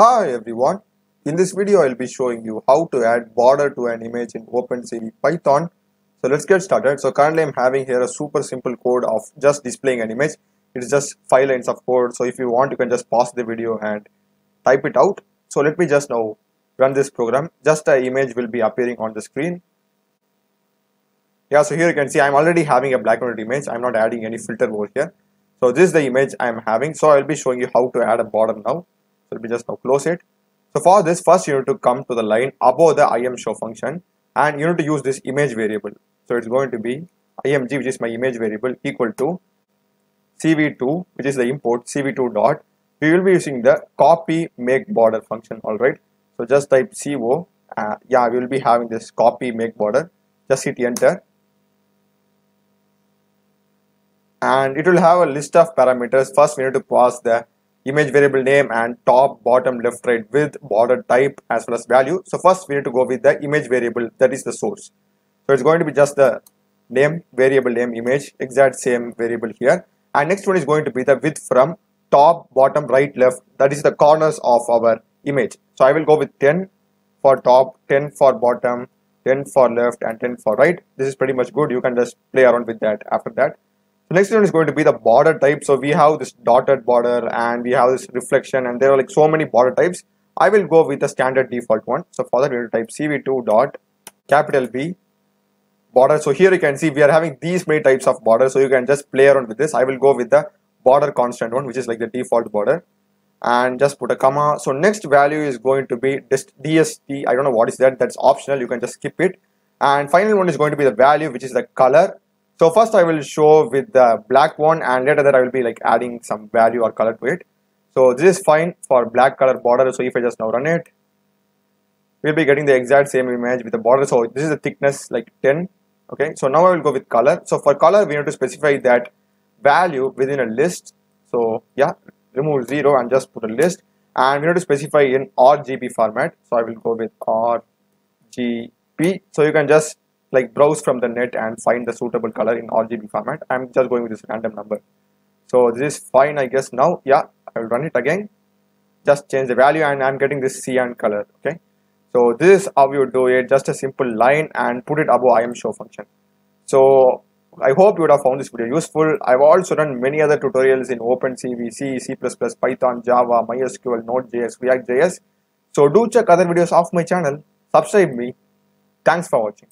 Hi everyone, in this video I'll be showing you how to add border to an image in OpenCV Python. So let's get started. So currently I'm having here a super simple code of just displaying an image. It's just five lines of code. So if you want you can just pause the video and type it out. So let me just now run this program. Just an image will be appearing on the screen. Yeah, so here you can see I'm already having a black and white image. I'm not adding any filter over here. So this is the image I'm having. So I'll be showing you how to add a border now. So let me just now close it. So for this, first you need to come to the line above the imshow function and you need to use this image variable. So it's going to be img which is my image variable equal to cv2 which is the import cv2 dot. We will be using the copy make border function alright. So just type co uh, yeah we will be having this copy make border just hit enter and it will have a list of parameters first we need to pass the image variable name and top bottom left right width border type as well as value. So first we need to go with the image variable that is the source. So it's going to be just the name variable name image exact same variable here. And next one is going to be the width from top bottom right left. That is the corners of our image. So i will go with 10 for top 10 for bottom 10 for left and 10 for right. This is pretty much good. You can just play around with that after that the next one is going to be the border type. So we have this dotted border and we have this reflection and there are like so many border types. I will go with the standard default one. So for that we will type cv2 dot capital B border. So here you can see we are having these many types of border. So you can just play around with this. I will go with the border constant one which is like the default border and just put a comma. So next value is going to be DST. I don't know what is that. That's optional. You can just skip it. And final one is going to be the value which is the color so first I will show with the black one and later that I will be like adding some value or color to it. So this is fine for black color border. So if I just now run it, we'll be getting the exact same image with the border. So this is the thickness like 10. Okay, so now I will go with color. So for color, we need to specify that value within a list. So yeah, remove zero and just put a list. And we need to specify in RGB format. So I will go with RGB. So you can just like browse from the net and find the suitable color in RGB format. I'm just going with this random number. So this is fine, I guess now. Yeah, I will run it again. Just change the value and I'm getting this cyan color. Okay. So this is how you do it. Just a simple line and put it above imshow function. So I hope you would have found this video useful. I've also done many other tutorials in OpenCV, C, C++, Python, Java, MySQL, Node.js, React.js. So do check other videos of my channel. Subscribe me. Thanks for watching.